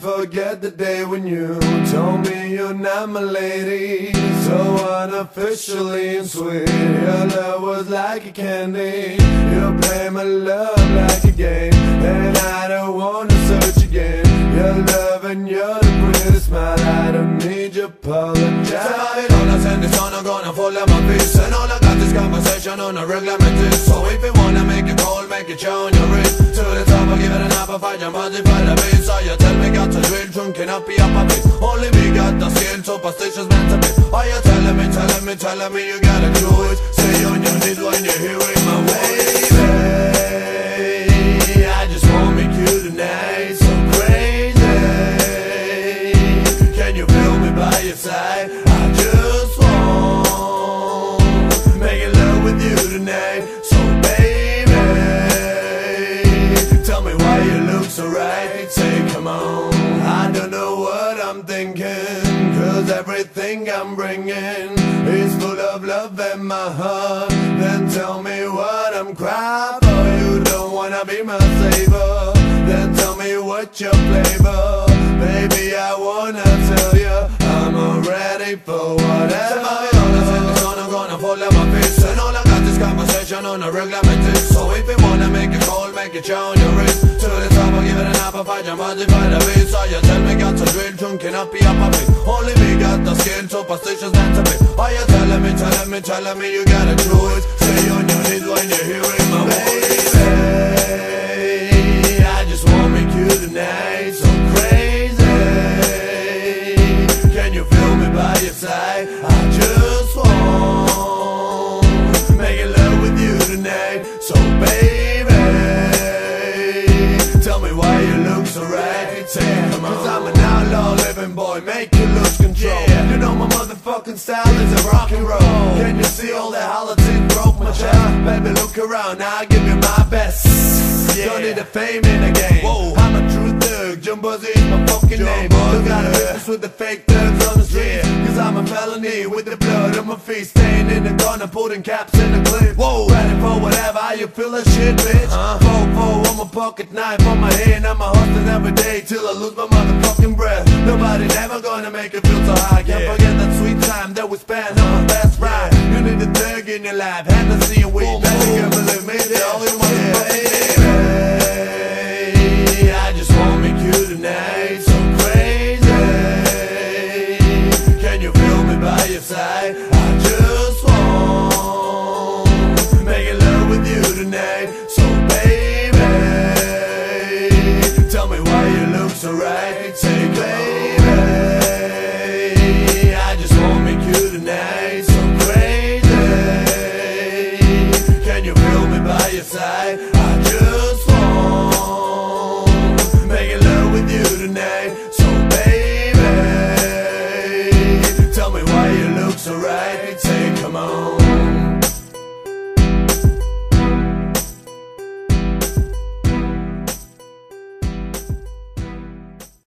forget the day when you told me you're not my lady. So unofficially and sweet, your love was like a candy. You play my love like a game, and I don't wanna search again. Your love and your pretty smile, I don't need your apologize. Babylon send this on, I'm gonna follow my peace And all I got this conversation on a regular basis So if you wanna make it cold, make it show on your wrist To the top, I give it an apple fight, your body for the beat So you tell drunk up be up a bit Only me got the skill, superstitious meant to be. Are you telling me, telling me, telling me you gotta do it? Stay on your knees when you're hearing my baby everything I'm bringing Is full of love in my heart. Then tell me what I'm crying for. You don't wanna be my savior. Then tell me what your flavor. Baby I wanna tell you I'm already for whatever on a basis So if you wanna make it cold, make it show on your wrist To the top, I'll give it an apple your body by the beat So you tell me got to drill, drunken up, a bit Only me got the skill, superstitious not to be Are you telling me, telling me, telling me you gotta do it Stay on your knees when you're hearing my voice motherfucking style is a rock and roll. Can you see all the hollows broke my chest? Baby look around, I'll give you my best. Don't need the fame in the game. I'm a true thug, Jambazi is my fucking name. Look out of business with the fake thugs on the street. Cause I'm a felony with the blood on my feet. Staying in the corner, putting caps in the clip. Whoa, ready for whatever, how you feel that shit, bitch? Four, four on my pocket knife on my hand. I'm a hustling every day till I lose my motherfucking breath. Nobody never gonna make it time that we spent on my last ride. You need a thug in your life, had to see you way back. You can believe me, the only one yeah. I just wanna make you tonight so crazy. Can you feel me by your side? I just want love with you tonight. So I just